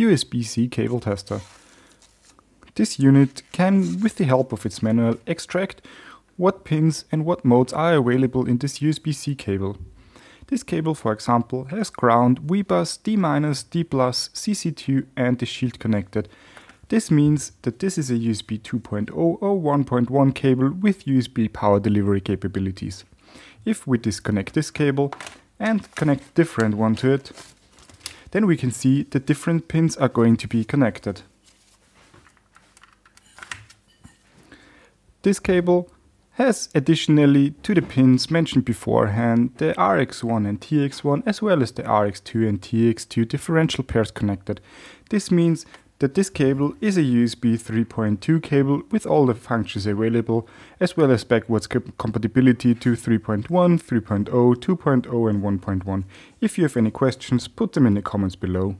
USB-C cable tester. This unit can, with the help of its manual, extract what pins and what modes are available in this USB-C cable. This cable, for example, has ground, VBus, D-, D+, CC2 and the shield connected. This means that this is a USB 2.0 or 1.1 cable with USB power delivery capabilities. If we disconnect this cable and connect a different one to it, then we can see the different pins are going to be connected. This cable has additionally to the pins mentioned beforehand the RX1 and TX1 as well as the RX2 and TX2 differential pairs connected. This means that this cable is a USB 3.2 cable with all the functions available as well as backwards compatibility to 3.1, 3.0, 2.0 and 1.1. If you have any questions put them in the comments below.